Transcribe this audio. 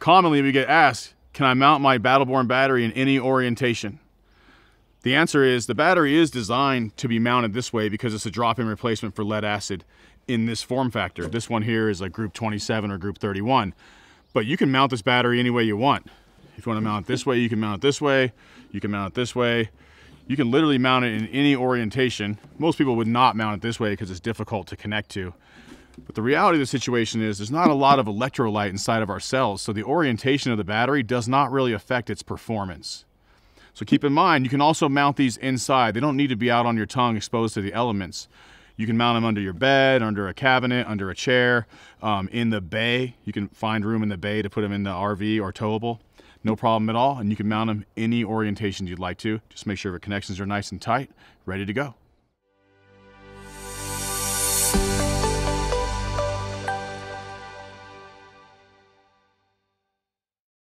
Commonly we get asked, can I mount my Battle battery in any orientation? The answer is the battery is designed to be mounted this way because it's a drop-in replacement for lead acid in this form factor. This one here is like group 27 or group 31. But you can mount this battery any way you want. If you want to mount it this way, you can mount it this way. You can mount it this way. You can literally mount it in any orientation. Most people would not mount it this way because it's difficult to connect to. But the reality of the situation is there's not a lot of electrolyte inside of our cells, so the orientation of the battery does not really affect its performance. So keep in mind, you can also mount these inside. They don't need to be out on your tongue exposed to the elements. You can mount them under your bed, under a cabinet, under a chair, um, in the bay. You can find room in the bay to put them in the RV or towable. No problem at all. And you can mount them any orientation you'd like to. Just make sure the connections are nice and tight, ready to go.